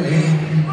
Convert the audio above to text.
rain